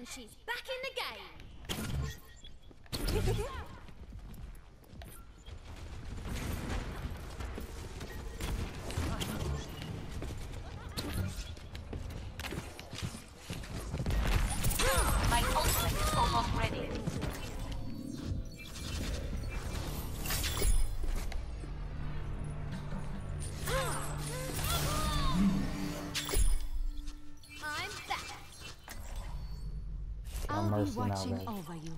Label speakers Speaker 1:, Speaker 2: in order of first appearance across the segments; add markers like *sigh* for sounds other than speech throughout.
Speaker 1: And she's back in the game. *laughs*
Speaker 2: mercy
Speaker 3: be
Speaker 2: now,
Speaker 3: watching
Speaker 2: guys.
Speaker 3: over you.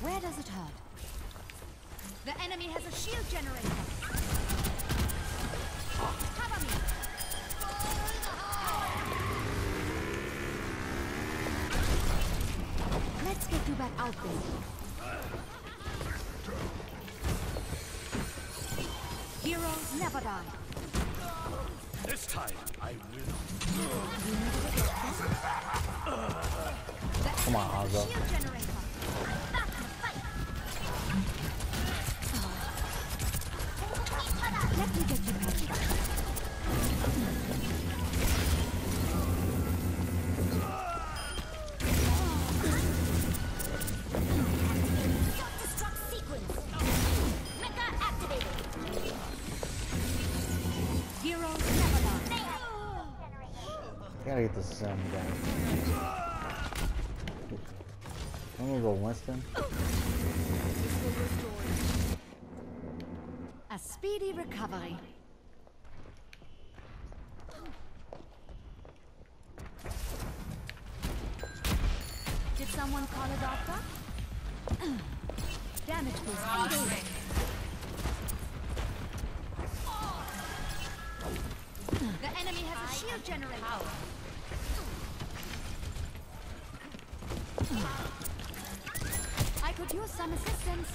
Speaker 3: Where does it hurt?
Speaker 1: The enemy has a shield generator. Cover me.
Speaker 3: Let's get you back out there. Heroes never die.
Speaker 4: This time, I will.
Speaker 2: Come on, Hanzo.
Speaker 1: Shield generator.
Speaker 3: Let me get you back.
Speaker 2: Get the sun down. I'm go Winston.
Speaker 3: A speedy recovery. Did someone call a doctor? *clears throat* Damage boost engaged.
Speaker 1: The enemy has a shield generator.
Speaker 3: I could use some assistance.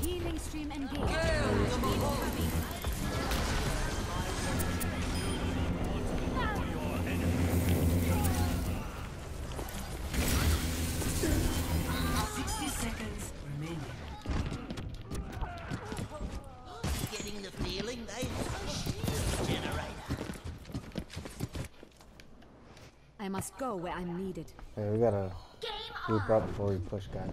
Speaker 3: Healing stream engaged. Go where I'm needed.
Speaker 2: Hey, we gotta
Speaker 1: Game
Speaker 2: group up before we push guys.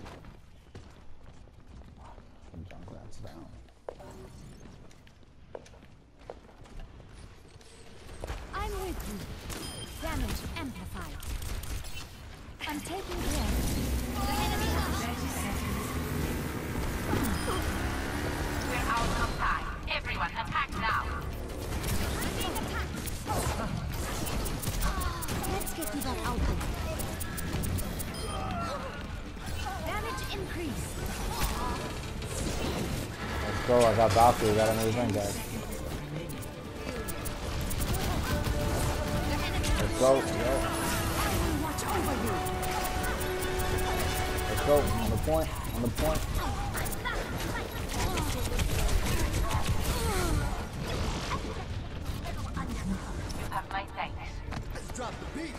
Speaker 2: Junkrat's down.
Speaker 3: I'm with you. Damage amplified. I'm taking Let's
Speaker 2: go. I got Valkyrie. We gotta move in, guys. Let's go. Yeah.
Speaker 3: I watch over you.
Speaker 2: Let's go. On the point. On the point.
Speaker 5: You have my thanks.
Speaker 4: Let's drop the beat.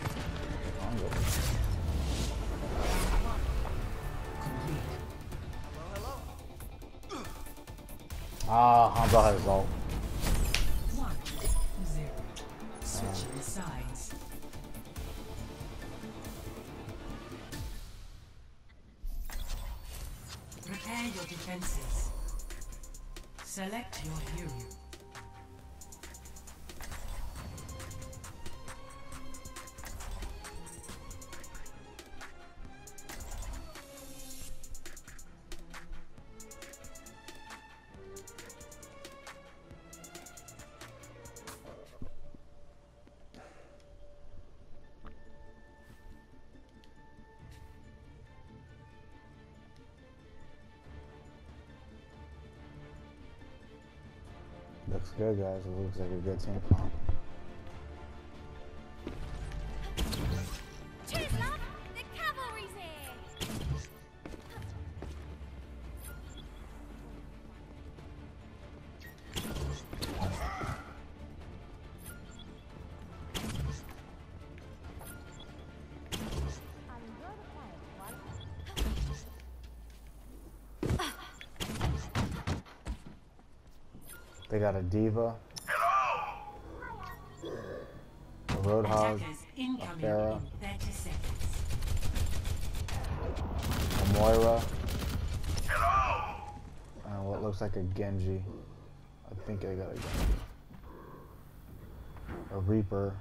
Speaker 6: 啊杭州很熟
Speaker 2: Looks good, guys. It looks like a good team They got a D.Va. A roadhog.
Speaker 6: Attackers incoming
Speaker 2: Pharah.
Speaker 6: in
Speaker 2: A Moira. And what looks like a Genji. I think I got a Genji. A Reaper.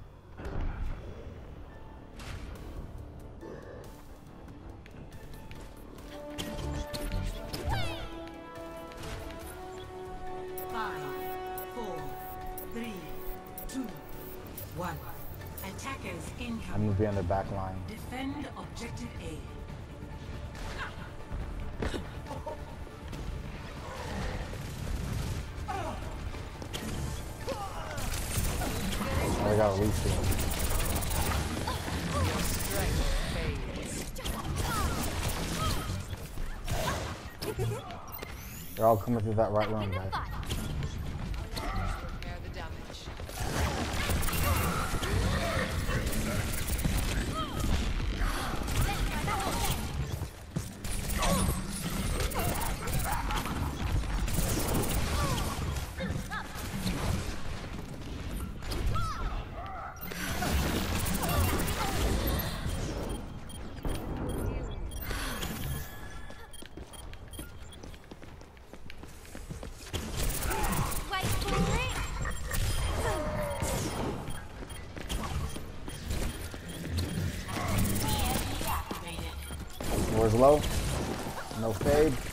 Speaker 6: Three, two, one. Attackers
Speaker 2: I'm
Speaker 6: incoming.
Speaker 2: gonna be on the back line.
Speaker 6: Defend objective A.
Speaker 2: Oh, I got a Lucio. They're all coming through that right room, guys. Low? No fade.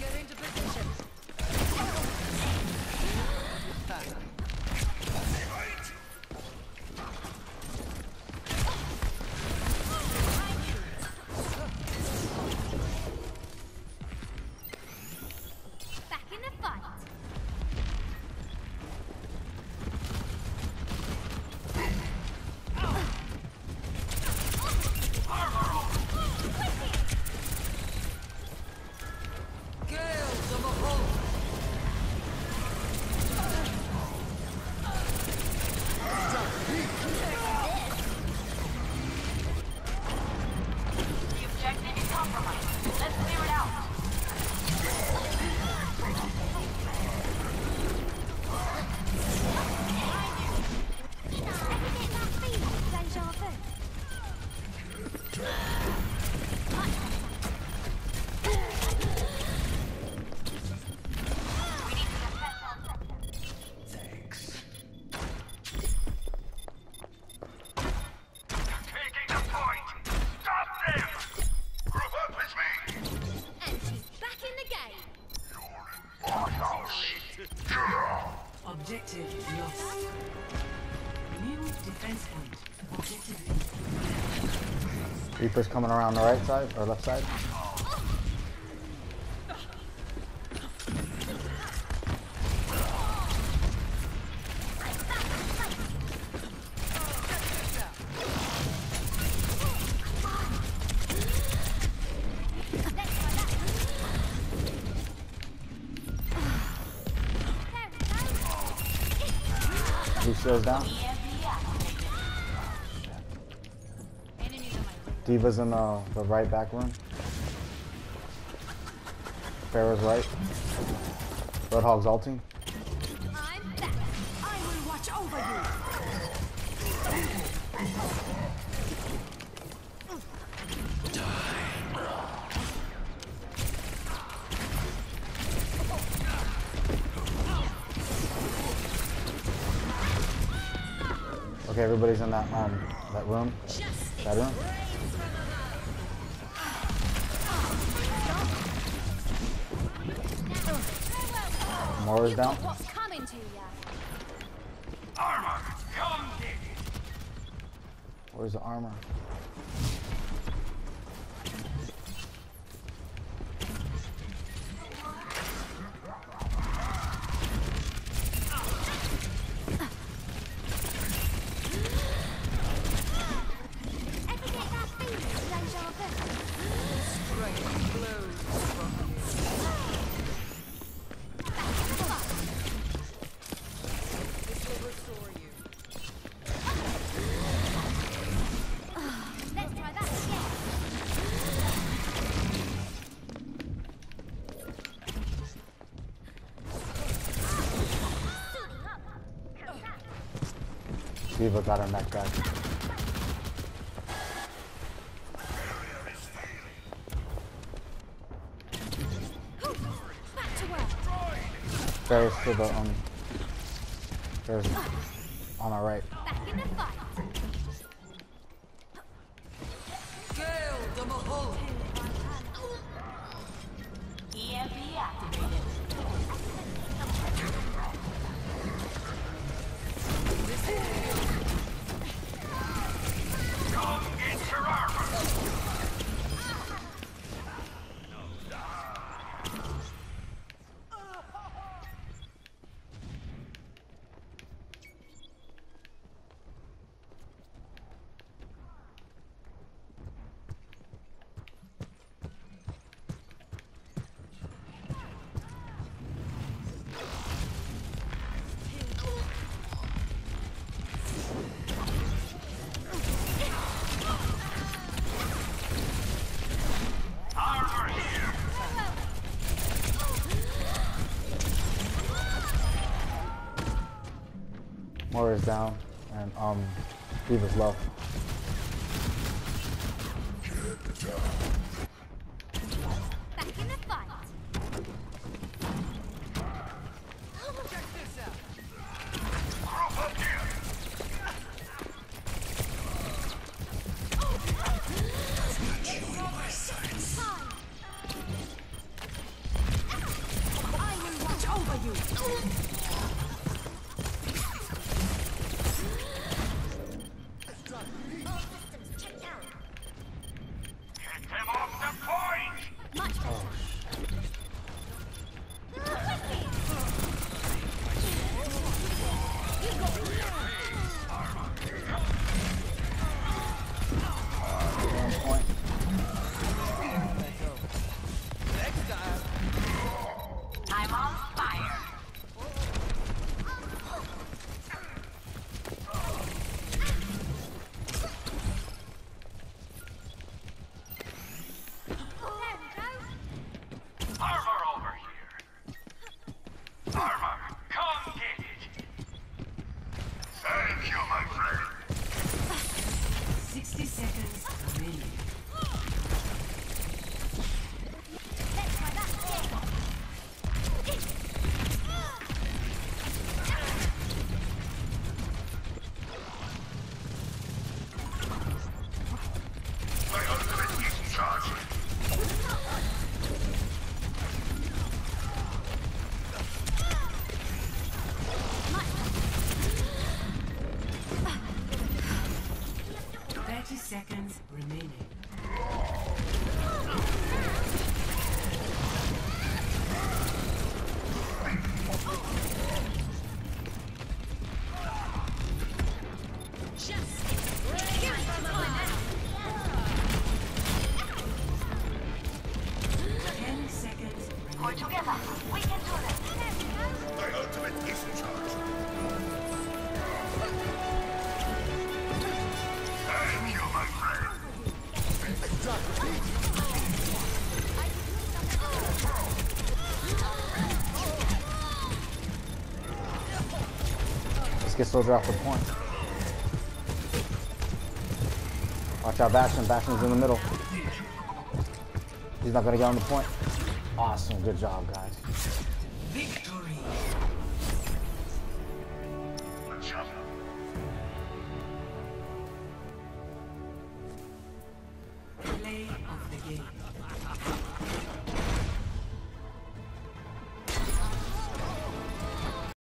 Speaker 2: Reaper's coming around the right side or left side. Lucio's down. D.Va's in the, the right back room. Pharah's right. Red Roadhog's ulting.
Speaker 3: I'm back.
Speaker 1: I will watch over you.
Speaker 2: Okay, everybody's in that um that room. That room. Moira's down.
Speaker 3: What's coming to ya?
Speaker 4: Armor! Come get
Speaker 2: Where's the armor? D.Va got
Speaker 3: on that guy.
Speaker 2: There's still the um, there's on our right. Morris down, and um, Reaper's low.
Speaker 3: still drop the
Speaker 4: point.
Speaker 2: Watch out, Bastion. Bastion's in the middle. He's not gonna get on the point. Awesome. Good job, guys.
Speaker 6: Victory.